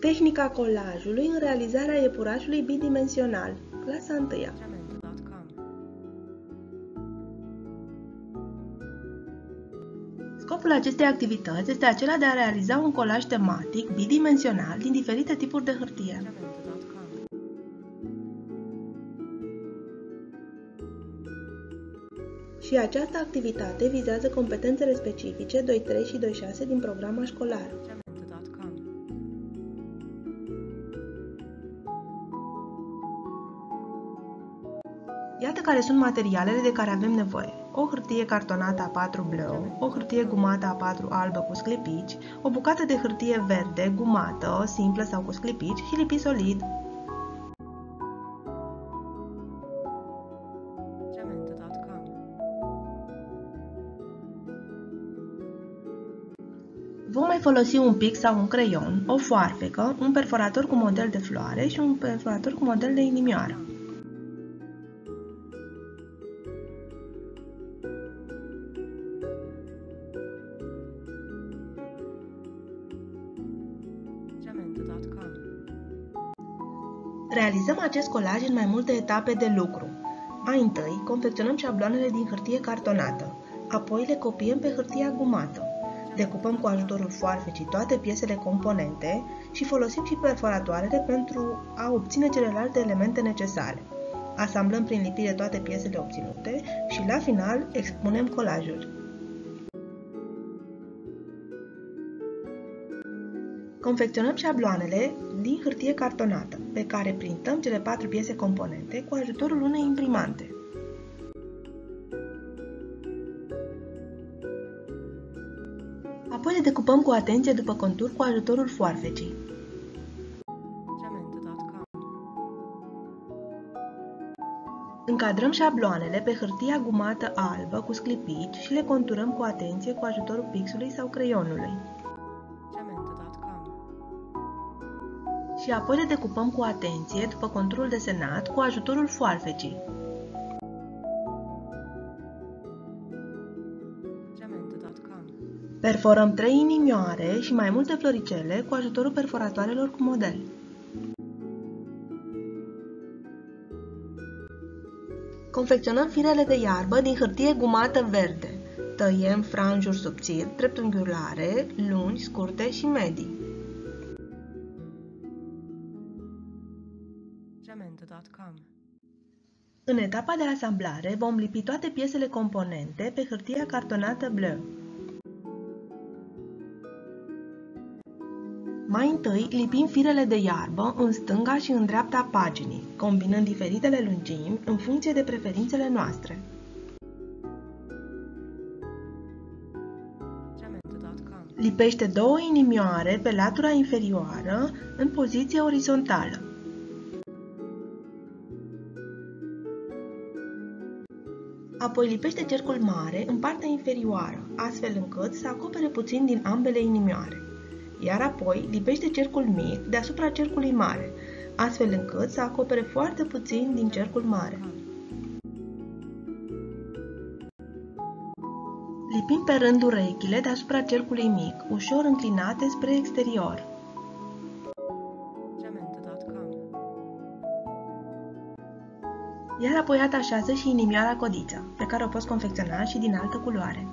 Tehnica colajului în realizarea iepurașului bidimensional. Clasa 1 Scopul acestei activități este acela de a realiza un colaj tematic bidimensional din diferite tipuri de hârtie. Și această activitate vizează competențele specifice 2.3 și 2.6 din programa școlară. Iată care sunt materialele de care avem nevoie. O hârtie cartonată A4 bleu, o hârtie gumată A4 albă cu sclipici, o bucată de hârtie verde gumată, simplă sau cu sclipici și lipit solid, Vom mai folosi un pic sau un creion, o foarfecă, un perforator cu model de floare și un perforator cu model de inimioară. Realizăm acest colaj în mai multe etape de lucru. Mai întâi, confecționăm șabloanele din hârtie cartonată, apoi le copiem pe hârtia gumată. Decupăm cu ajutorul foarfecii toate piesele componente și folosim și perforatoarele pentru a obține celelalte elemente necesare. Asamblăm prin lipire toate piesele obținute și la final expunem colajul. Confecționăm șabloanele din hârtie cartonată, pe care printăm cele patru piese componente cu ajutorul unei imprimante. Apoi le decupăm cu atenție după contur cu ajutorul foarfecii. Încadrăm șabloanele pe hârtia gumată albă cu sclipici și le conturăm cu atenție cu ajutorul pixului sau creionului. Și apoi le decupăm cu atenție după conturul desenat cu ajutorul foarfecii. Perforăm trei inimioare și mai multe floricele cu ajutorul perforatoarelor cu model. Confecționăm firele de iarbă din hârtie gumată verde. Tăiem franjuri subțiri, dreptunghiulare, lungi, scurte și medii. În etapa de asamblare vom lipi toate piesele componente pe hârtia cartonată bleu. Mai întâi lipim firele de iarbă în stânga și în dreapta paginii, combinând diferitele lungimi în funcție de preferințele noastre. Lipește două inimioare pe latura inferioară în poziție orizontală. Apoi lipește cercul mare în partea inferioară, astfel încât să acopere puțin din ambele inimioare iar apoi lipește cercul mic deasupra cercului mare, astfel încât să acopere foarte puțin din cercul mare. Lipim pe rând urechile deasupra cercului mic, ușor înclinate spre exterior. Iar apoi atașează și inimioara codiță, pe care o poți confecționa și din altă culoare.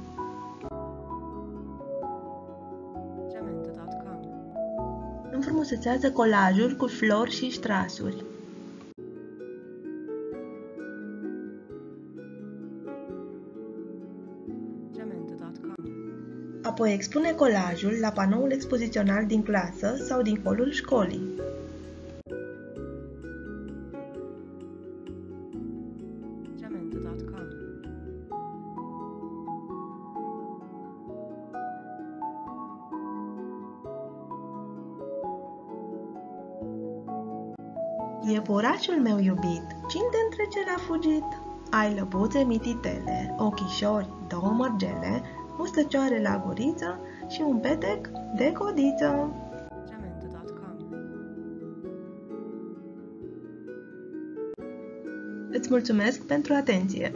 înfrumusețează colajul cu flori și strasuri. Apoi expune colajul la panoul expozițional din clasă sau din holul școlii. Iepurașul meu iubit, cine între ce l-a fugit? Ai lăbuțe mititele, ochișori, două mărgele, mustăcioare la guriță și un petec de codiță. Îți mulțumesc pentru atenție!